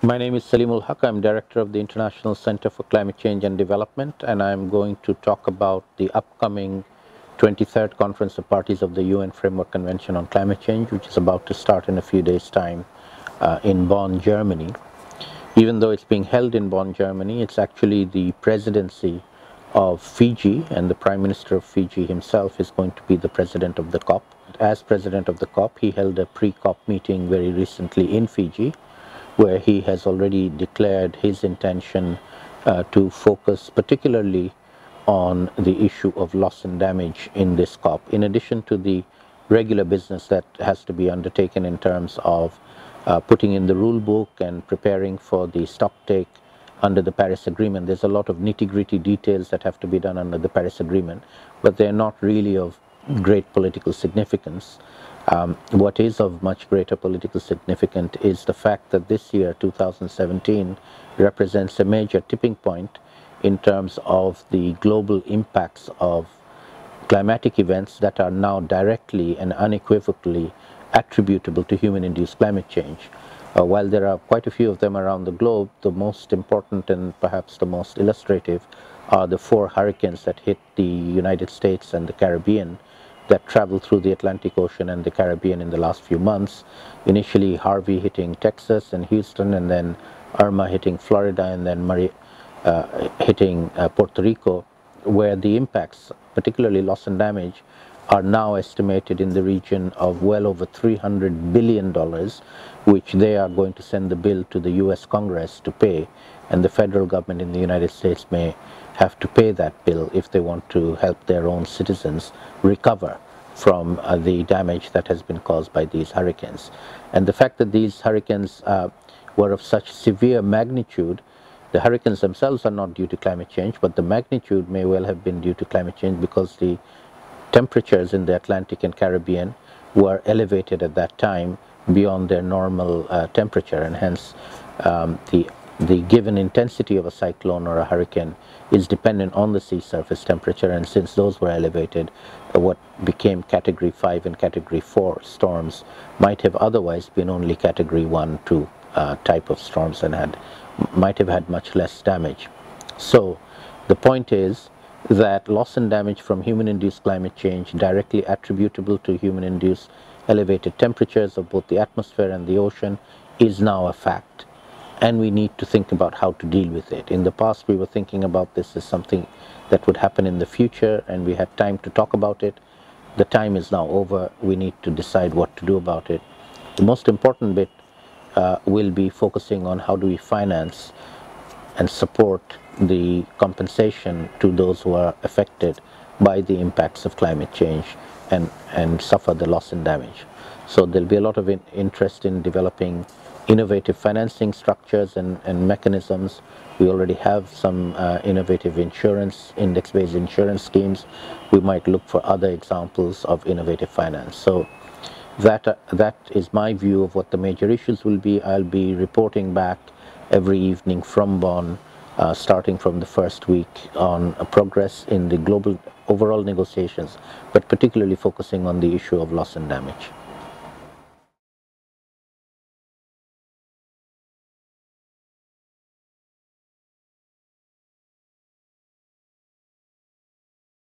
My name is Saleemul Huq. I'm director of the International Center for Climate Change and Development, and I'm going to talk about the upcoming 23rd Conference of Parties of the UN Framework Convention on Climate Change, which is about to start in a few days' time uh, in Bonn, Germany. Even though it's being held in Bonn, Germany, it's actually the presidency of Fiji, and the Prime Minister of Fiji himself is going to be the president of the COP. As president of the COP, he held a pre COP meeting very recently in Fiji where he has already declared his intention uh, to focus particularly on the issue of loss and damage in this COP, in addition to the regular business that has to be undertaken in terms of uh, putting in the rule book and preparing for the stock take under the Paris Agreement. There's a lot of nitty gritty details that have to be done under the Paris Agreement, but they're not really of great political significance. Um, what is of much greater political significance is the fact that this year, 2017, represents a major tipping point in terms of the global impacts of climatic events that are now directly and unequivocally attributable to human-induced climate change. Uh, while there are quite a few of them around the globe, the most important and perhaps the most illustrative are the four hurricanes that hit the United States and the Caribbean that traveled through the Atlantic Ocean and the Caribbean in the last few months. Initially Harvey hitting Texas and Houston and then Irma hitting Florida and then Maria uh, hitting uh, Puerto Rico where the impacts, particularly loss and damage, are now estimated in the region of well over $300 billion, which they are going to send the bill to the US Congress to pay. And the federal government in the United States may have to pay that bill if they want to help their own citizens recover from uh, the damage that has been caused by these hurricanes. And the fact that these hurricanes uh, were of such severe magnitude, the hurricanes themselves are not due to climate change, but the magnitude may well have been due to climate change because the temperatures in the Atlantic and Caribbean were elevated at that time beyond their normal uh, temperature and hence um, the the given intensity of a cyclone or a hurricane is dependent on the sea surface temperature and since those were elevated uh, what became category 5 and category 4 storms might have otherwise been only category 1 2 uh, type of storms and had might have had much less damage. So the point is that loss and damage from human-induced climate change directly attributable to human-induced elevated temperatures of both the atmosphere and the ocean is now a fact and we need to think about how to deal with it. In the past, we were thinking about this as something that would happen in the future, and we had time to talk about it. The time is now over. We need to decide what to do about it. The most important bit uh, will be focusing on how do we finance and support the compensation to those who are affected by the impacts of climate change and, and suffer the loss and damage. So there'll be a lot of in interest in developing innovative financing structures and, and mechanisms. We already have some uh, innovative insurance, index-based insurance schemes. We might look for other examples of innovative finance. So that, uh, that is my view of what the major issues will be. I'll be reporting back every evening from Bonn, uh, starting from the first week on progress in the global overall negotiations, but particularly focusing on the issue of loss and damage.